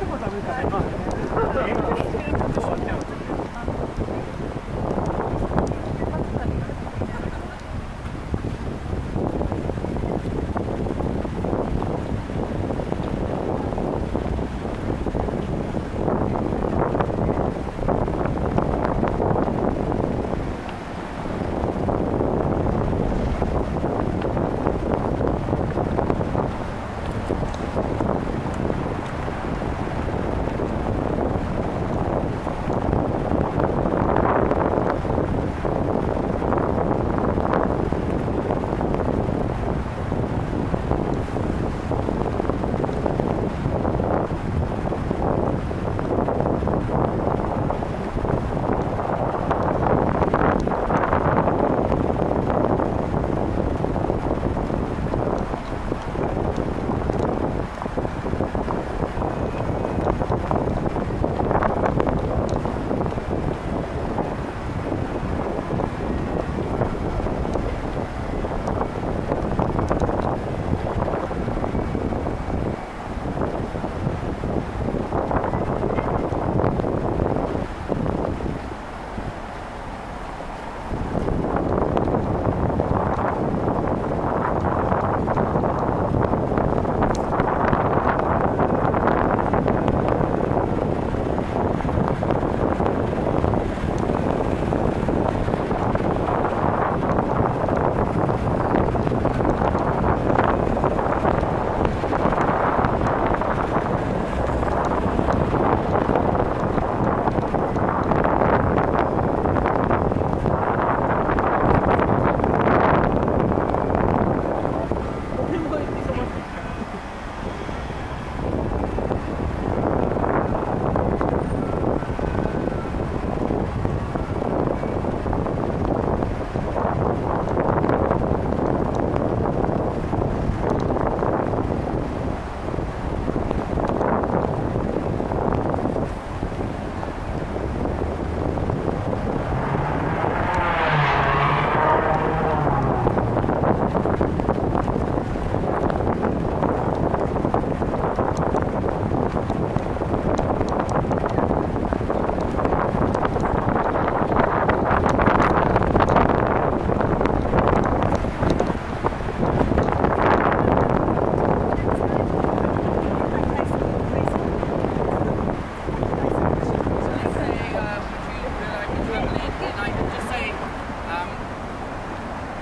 食べたい。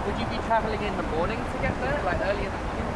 Would you be travelling in the morning to get there, like early in the morning?